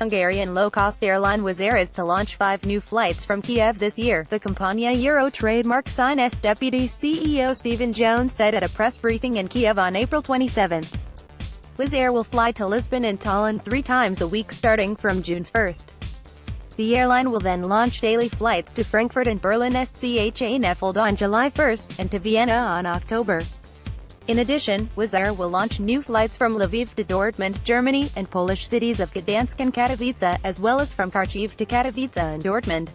Hungarian low-cost airline Wizz Air is to launch five new flights from Kiev this year, the Compania Euro trademark sign-S deputy CEO Stephen Jones said at a press briefing in Kiev on April 27. Wizz Air will fly to Lisbon and Tallinn three times a week starting from June 1. The airline will then launch daily flights to Frankfurt and Berlin SCHA Nefeld on July 1, and to Vienna on October. In addition, Wizz Air will launch new flights from Lviv to Dortmund, Germany, and Polish cities of Gdansk and Katowice, as well as from Kharkiv to Katowice and Dortmund.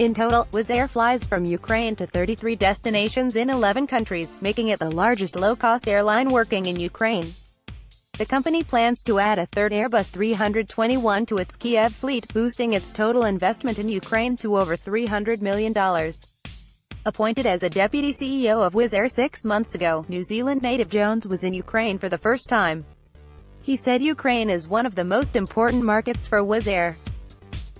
In total, Wizz Air flies from Ukraine to 33 destinations in 11 countries, making it the largest low-cost airline working in Ukraine. The company plans to add a third Airbus 321 to its Kiev fleet, boosting its total investment in Ukraine to over $300 million. Appointed as a deputy CEO of Wizz Air six months ago, New Zealand native Jones was in Ukraine for the first time. He said Ukraine is one of the most important markets for Wizz Air.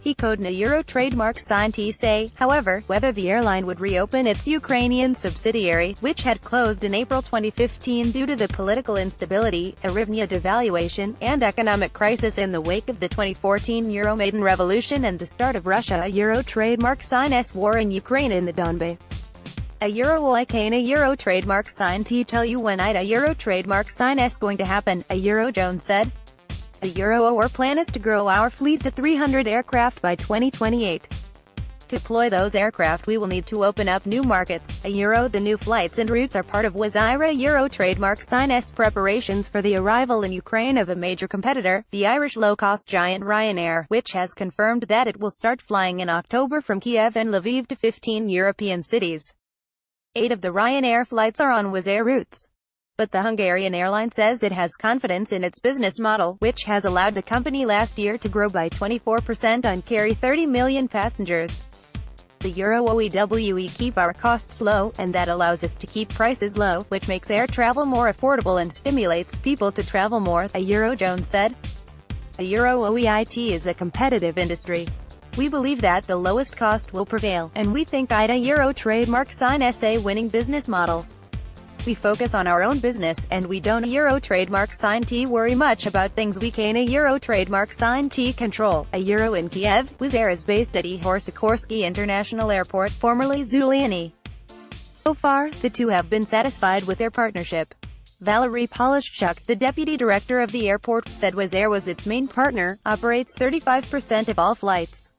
He coded a Euro trademark signed to say, however, whether the airline would reopen its Ukrainian subsidiary, which had closed in April 2015 due to the political instability, hryvnia devaluation, and economic crisis in the wake of the 2014 Euromaidan revolution and the start of Russia Euro trademark sign S war in Ukraine in the Donbass. A Euro Icane a Euro trademark sign T tell you when I'd a Euro trademark sign S going to happen, a Euro Jones said. A Euro our plan is to grow our fleet to 300 aircraft by 2028. To deploy those aircraft we will need to open up new markets. A Euro The new flights and routes are part of Air Euro trademark sign S preparations for the arrival in Ukraine of a major competitor, the Irish low-cost giant Ryanair, which has confirmed that it will start flying in October from Kiev and Lviv to 15 European cities. Eight of the Ryanair flights are on Wizz Air routes. But the Hungarian airline says it has confidence in its business model, which has allowed the company last year to grow by 24% and carry 30 million passengers. The Euro OEWE keep our costs low, and that allows us to keep prices low, which makes air travel more affordable and stimulates people to travel more, a Euro Jones said. A Euro OEIT is a competitive industry. We believe that the lowest cost will prevail, and we think IDA Euro trademark sign SA winning business model. We focus on our own business, and we don't Euro trademark sign T worry much about things we can a Euro trademark sign T control. A Euro in Kiev, Wizz Air is based at Ihor Sikorsky International Airport, formerly Zhuliany. So far, the two have been satisfied with their partnership. Valery Polishchuk, the deputy director of the airport, said Wizz Air was its main partner, operates 35% of all flights.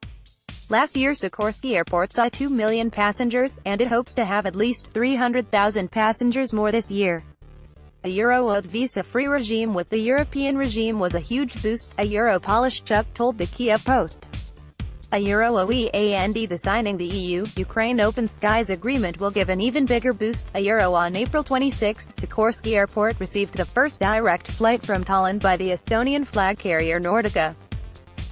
Last year Sikorsky Airport saw 2 million passengers, and it hopes to have at least 300,000 passengers more this year. A Euro with visa-free regime with the European regime was a huge boost, a Euro Polishchuk told the Kiev Post. A Euro OEAND the signing the EU-Ukraine Open Skies Agreement will give an even bigger boost. A Euro on April 26, Sikorsky Airport received the first direct flight from Tallinn by the Estonian flag carrier Nordica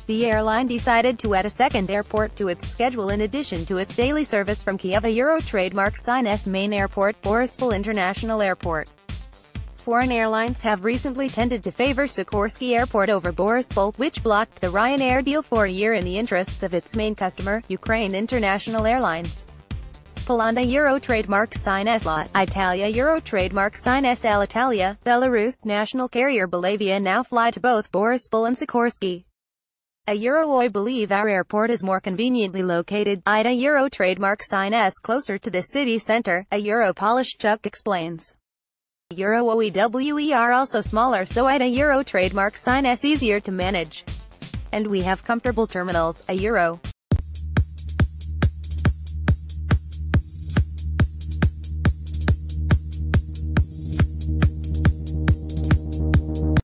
the airline decided to add a second airport to its schedule in addition to its daily service from Kiev Euro trademark sign-S main airport, Borispol International Airport. Foreign airlines have recently tended to favor Sikorsky Airport over Borispol, which blocked the Ryanair deal for a year in the interests of its main customer, Ukraine International Airlines. Polanda Euro trademark sign S lot, Italia Euro trademark sign S Alitalia, Belarus national carrier Belavia now fly to both Borispol and Sikorsky. A Euroi believe our airport is more conveniently located. Ida Euro trademark sign S closer to the city center, a Euro Polishchuk explains. Euro OEWE are also smaller so Ida Euro trademark sign S easier to manage. And we have comfortable terminals, a Euro.